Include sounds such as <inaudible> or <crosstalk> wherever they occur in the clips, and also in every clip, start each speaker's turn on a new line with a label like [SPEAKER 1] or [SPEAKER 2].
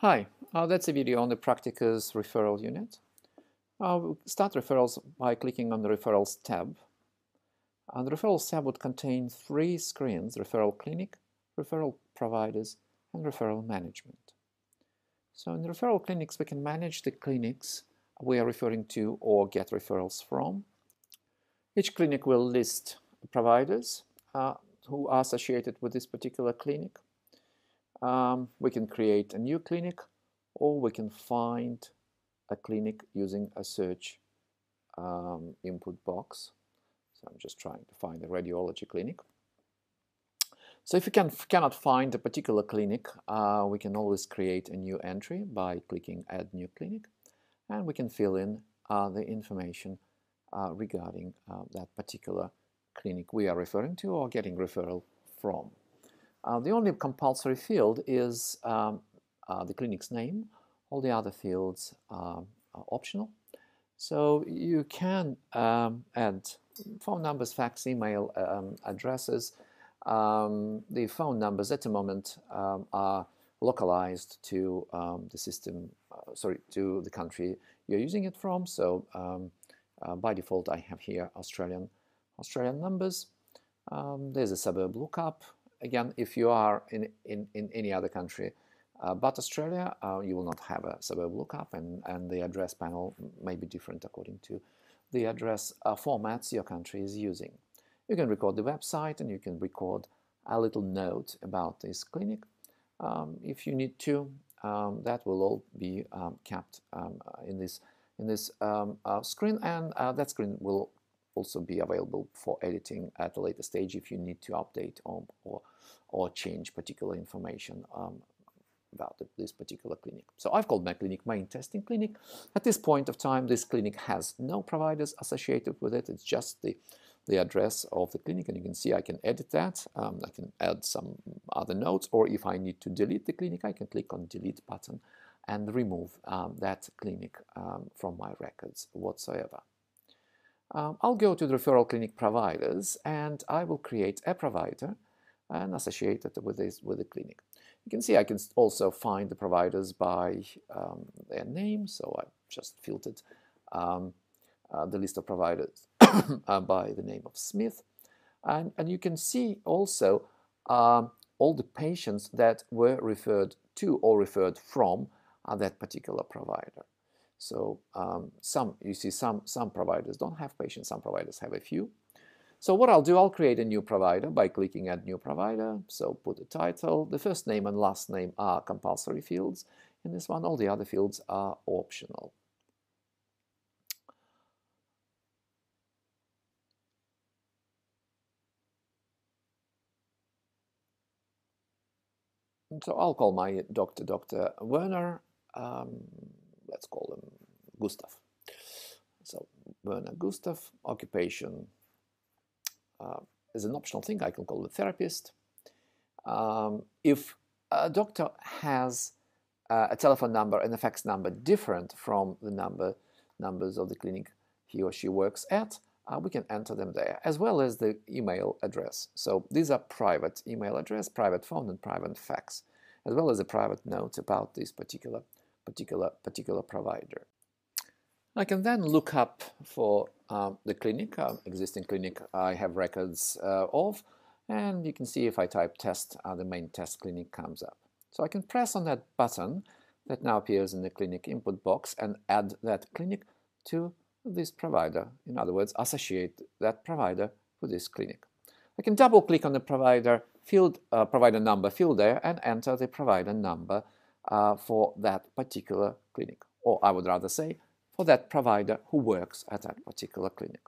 [SPEAKER 1] Hi, uh, that's a video on the Praktika's referral unit. Uh, we'll start referrals by clicking on the Referrals tab. Uh, the Referrals tab would contain three screens, Referral Clinic, Referral Providers, and Referral Management. So in the referral clinics, we can manage the clinics we are referring to or get referrals from. Each clinic will list providers uh, who are associated with this particular clinic um, we can create a new clinic or we can find a clinic using a search um, input box. So I'm just trying to find a radiology clinic. So if you can, cannot find a particular clinic, uh, we can always create a new entry by clicking Add New Clinic, and we can fill in uh, the information uh, regarding uh, that particular clinic we are referring to or getting referral from. Uh, the only compulsory field is um, uh, the clinic's name. All the other fields are, are optional. So you can um, add phone numbers, fax, email um, addresses. Um, the phone numbers at the moment um, are localized to um, the system, uh, sorry, to the country you're using it from. So uh, by default, I have here Australian Australian numbers. there's a suburb lookup again, if you are in, in, in any other country uh, but Australia, uh, you will not have a suburb lookup and, and the address panel may be different according to the address uh, formats your country is using. You can record the website and you can record a little note about this clinic. Um, if you need to, um, that will all be um, kept um, in this in this um, uh, screen and uh, that screen will also be available for editing at a later stage if you need to update or, or, or change particular information um, about this particular clinic. So I've called my clinic my testing clinic. At this point of time, this clinic has no providers associated with it. It's just the, the address of the clinic, and you can see I can edit that. Um, I can add some other notes, or if I need to delete the clinic, I can click on delete button and remove um, that clinic um, from my records whatsoever um, I'll go to the referral clinic providers and I will create a provider and associate it with this with the clinic. You can see I can also find the providers by um, their name, so I just filtered um, uh, the list of providers <coughs> uh, by the name of Smith. And, and you can see also um, all the patients that were referred to or referred from uh, that particular provider. So um, some, you see some, some providers don't have patients, some providers have a few. So what I'll do, I'll create a new provider by clicking Add New Provider. So put the title. The first name and last name are compulsory fields. In this one, all the other fields are optional. so I'll call my doctor Dr. Werner. Um, let's call him Gustav. So Werner Gustav, occupation uh, is an optional thing. I can call the therapist. Um, if a doctor has uh, a telephone number and a fax number different from the number numbers of the clinic he or she works at, uh, we can enter them there, as well as the email address. So these are private email address, private phone, and private fax, as well as a private note about this particular particular, particular provider. I can then look up for um, the clinic, uh, existing clinic I have records uh, of, and you can see if I type test, uh, the main test clinic comes up. So I can press on that button that now appears in the clinic input box and add that clinic to this provider. In other words, associate that provider with this clinic. I can double click on the provider field, uh, provider number field there and enter the provider number uh, for that particular clinic, or I would rather say for that provider who works at that particular clinic.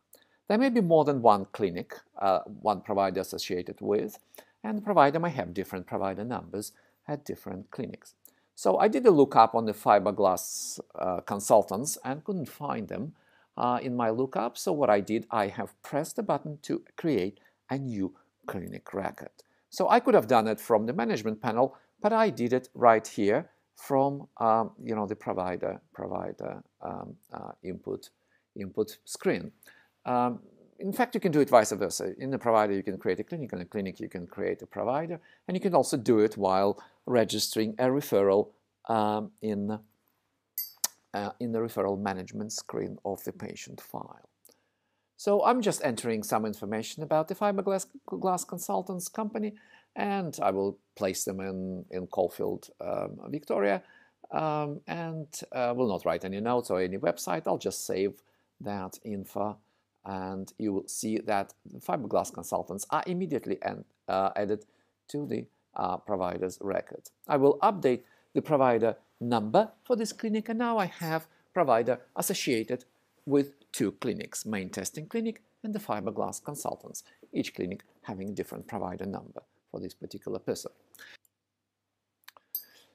[SPEAKER 1] There may be more than one clinic, uh, one provider associated with, and the provider may have different provider numbers at different clinics. So I did a lookup on the fiberglass uh, consultants and couldn't find them uh, in my lookup. So what I did, I have pressed the button to create a new clinic record. So I could have done it from the management panel, but I did it right here from um, you know the provider provider um, uh, input input screen. Um, in fact, you can do it vice versa. In the provider, you can create a clinic. In the clinic, you can create a provider. And you can also do it while registering a referral um, in, uh, in the referral management screen of the patient file. So I'm just entering some information about the fiberglass glass consultants company and I will place them in, in Caulfield, um, Victoria um, and uh, will not write any notes or any website. I'll just save that info and you will see that fiberglass consultants are immediately uh, added to the uh, provider's record. I will update the provider number for this clinic and now I have provider associated with two clinics, main testing clinic and the fiberglass consultants, each clinic having a different provider number for this particular person.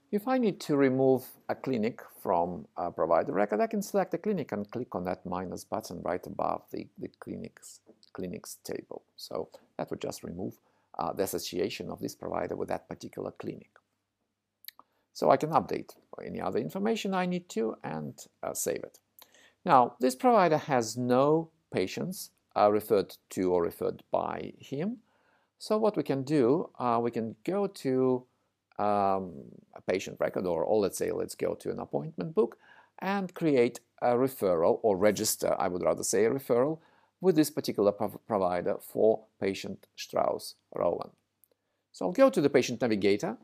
[SPEAKER 1] If I need to remove a clinic from a provider record, I can select a clinic and click on that minus button right above the, the clinics, clinics table. So that would just remove uh, the association of this provider with that particular clinic. So I can update any other information I need to and uh, save it. Now, this provider has no patients uh, referred to or referred by him. So what we can do, uh, we can go to um, a patient record or, or let's say let's go to an appointment book and create a referral or register, I would rather say a referral, with this particular prov provider for patient Strauss-Rowan. So I'll go to the patient navigator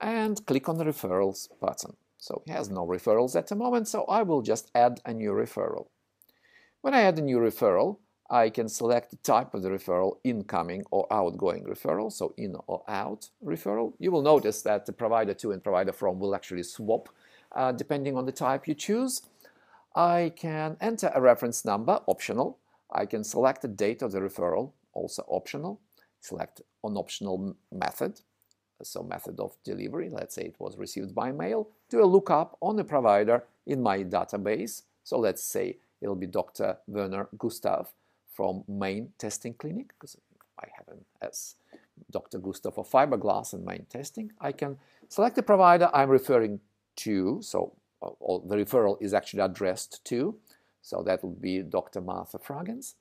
[SPEAKER 1] and click on the referrals button. So he has no referrals at the moment, so I will just add a new referral. When I add a new referral, I can select the type of the referral, incoming or outgoing referral, so in or out referral. You will notice that the provider to and provider from will actually swap uh, depending on the type you choose. I can enter a reference number, optional. I can select the date of the referral, also optional. Select an optional method, so method of delivery. Let's say it was received by mail. Do a lookup on the provider in my database. So let's say it'll be Dr. Werner Gustav from main testing clinic, because I have an as Dr. Gustav for fiberglass and main testing. I can select the provider I'm referring to, so uh, the referral is actually addressed to, so that would be Dr. Martha Fragens.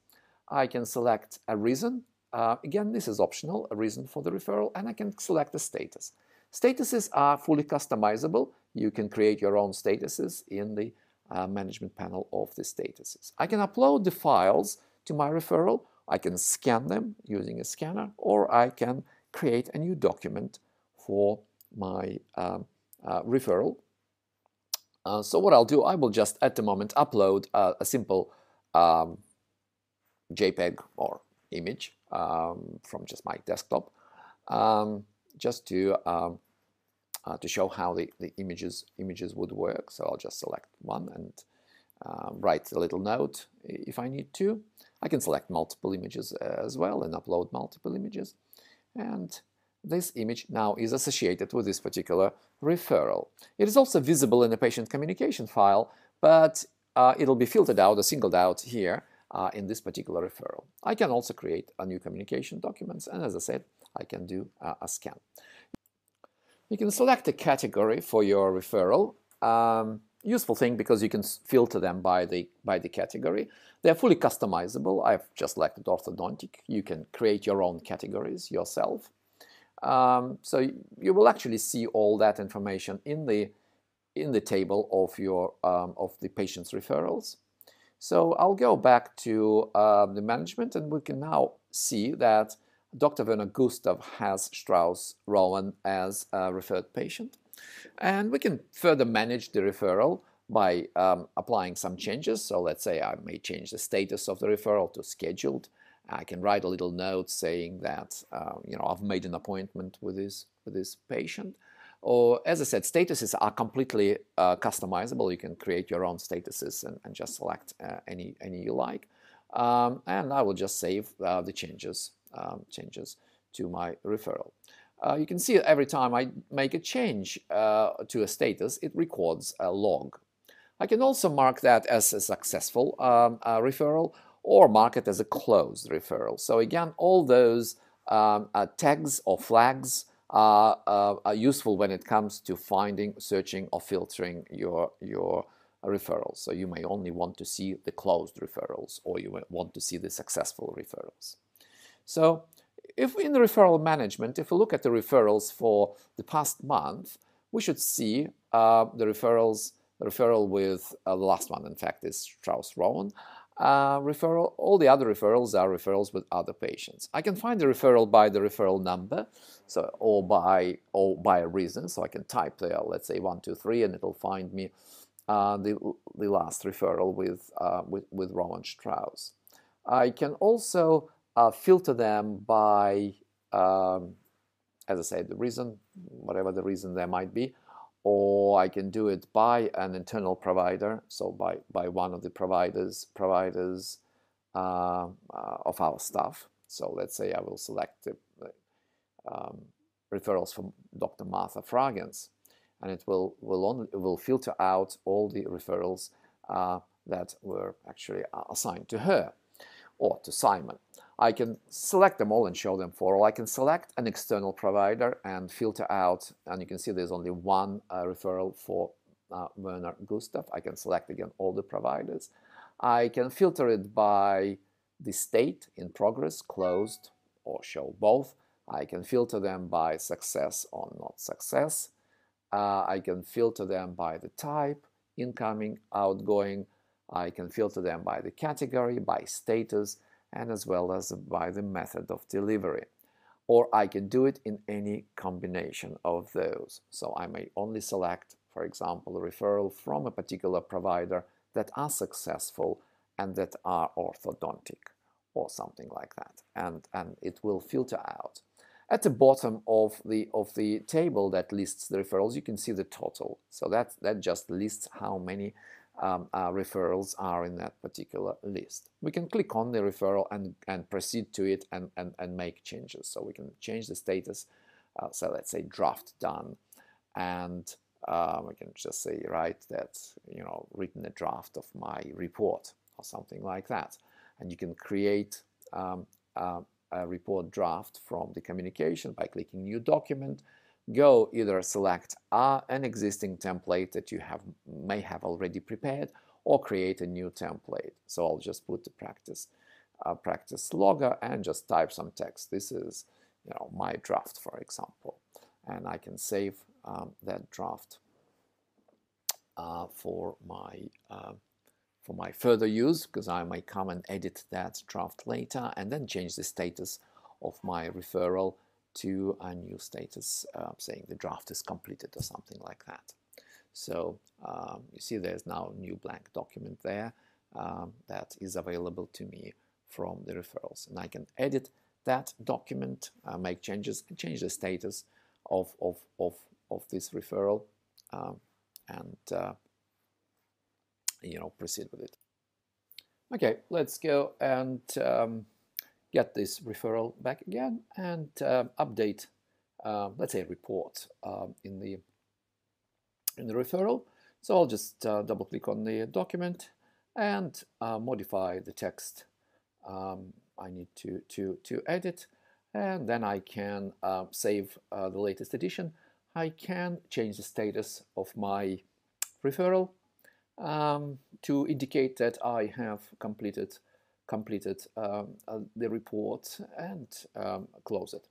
[SPEAKER 1] I can select a reason. Uh, again, this is optional, a reason for the referral, and I can select the status. Statuses are fully customizable. You can create your own statuses in the uh, management panel of the statuses. I can upload the files to my referral. I can scan them using a scanner or I can create a new document for my um, uh, referral. Uh, so what I'll do, I will just at the moment upload uh, a simple um, JPEG or image um, from just my desktop um, just to um, uh, to show how the, the images images would work. So I'll just select one and uh, write a little note if I need to. I can select multiple images as well and upload multiple images. And this image now is associated with this particular referral. It is also visible in the patient communication file, but uh, it'll be filtered out or singled out here uh, in this particular referral. I can also create a new communication documents, and as I said, I can do uh, a scan. You can select a category for your referral. Um, useful thing because you can filter them by the by the category. They're fully customizable. I've just selected orthodontic. You can create your own categories yourself. Um, so you will actually see all that information in the in the table of your um, of the patient's referrals. So I'll go back to uh, the management and we can now see that Dr. Werner Gustav has Strauss-Rowan as a referred patient. And we can further manage the referral by um, applying some changes. So let's say I may change the status of the referral to scheduled. I can write a little note saying that uh, you know I've made an appointment with this with this patient. Or as I said, statuses are completely uh, customizable. You can create your own statuses and, and just select uh, any any you like. Um, and I will just save uh, the changes um, changes to my referral. Uh, you can see every time I make a change uh, to a status, it records a log. I can also mark that as a successful um, uh, referral or mark it as a closed referral. So again, all those um, tags or flags are, uh, are, useful when it comes to finding, searching, or filtering your, your referrals. So you may only want to see the closed referrals or you want to see the successful referrals. So if in the referral management, if we look at the referrals for the past month, we should see uh, the referrals, the referral with uh, the last one, in fact, is Strauss-Rowan. Uh, referral, all the other referrals are referrals with other patients. I can find the referral by the referral number, so or by or by a reason. So I can type there, let's say one, two, three, and it'll find me uh, the the last referral with uh, with with Rowan Strauss. I can also uh, filter them by, um, as I said, the reason, whatever the reason there might be, or I can do it by an internal provider, so by, by one of the providers providers uh, uh, of our staff. So let's say I will select the, um, referrals from Dr. Martha Fragens, and it will will only will filter out all the referrals uh, that were actually assigned to her or to Simon. I can select them all and show them for all. I can select an external provider and filter out, and you can see there's only one uh, referral for uh, Werner Gustav. I can select again all the providers. I can filter it by the state in progress, closed, or show both. I can filter them by success or not success. Uh, I can filter them by the type, incoming, outgoing. I can filter them by the category, by status, and as well as by the method of delivery. Or I can do it in any combination of those. So I may only select, for example, referral from a particular provider that are successful and that are orthodontic or something like that. And, and it will filter out. At the bottom of the, of the table that lists the referrals, you can see the total. So that, that just lists how many um, uh, referrals are in that particular list. We can click on the referral and, and proceed to it and, and, and make changes. So we can change the status. Uh, so let's say draft done. And um, we can just say, right, that, you know, written a draft of my report or something like that. And you can create um, uh, a report draft from the communication by clicking new document go either select uh, an existing template that you have may have already prepared or create a new template. So I'll just put the practice uh, practice logger and just type some text. This is you know my draft, for example, and I can save um, that draft uh, for my uh, for my further use because I may come and edit that draft later and then change the status of my referral to a new status uh, saying the draft is completed or something like that. So um, you see there's now a new blank document there um, that is available to me from the referrals. And I can edit that document, uh, make changes, and change the status of, of, of, of this referral um, and uh, you know proceed with it. Okay, let's go and um, get this referral back again and uh, update, uh, let's say, a report uh, in the in the referral. So I'll just uh, double click on the document and uh, modify the text um, I need to, to, to edit and then I can uh, save the latest edition. I can change the status of my referral um, to indicate that I have completed completed um, uh, the report and um, close it.